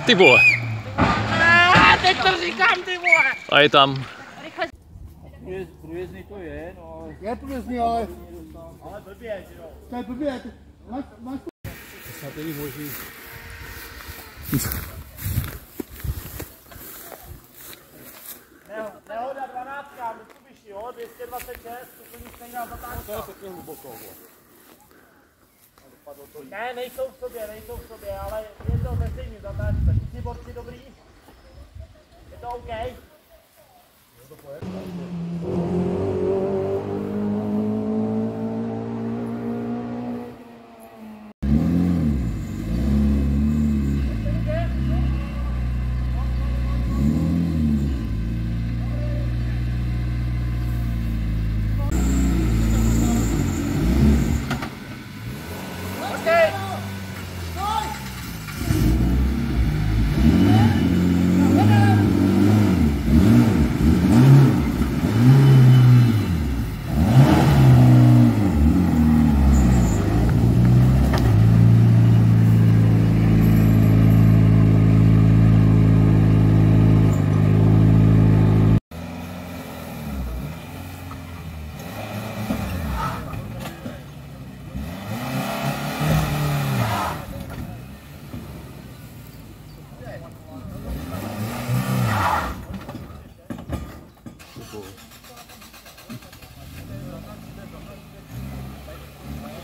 To ty vole! A je tam. Průjezdný to je, no. Je průjezdný, ale Ale blbě, jo. to je blbě. Máš, máš Snad není možný. Ne- Nehoda 12, Mitsubishi, jo, 226, úplně stejná zatáčka. To je taky hluboko. Ne, nejsou v sobě, nejsou v sobě, ale je to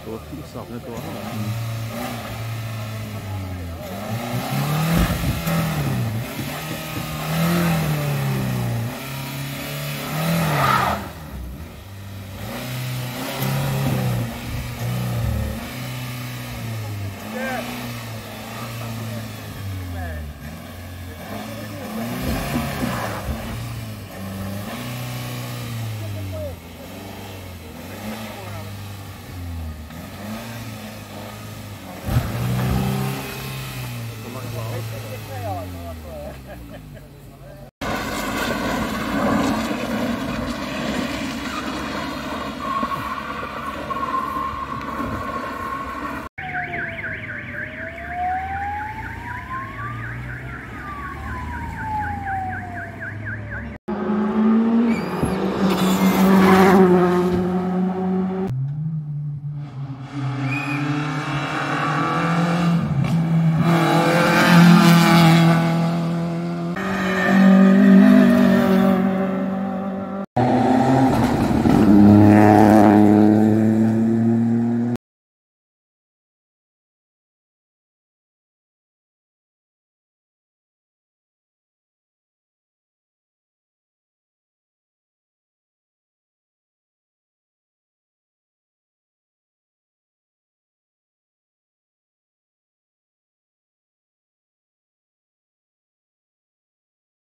多，少的多。嗯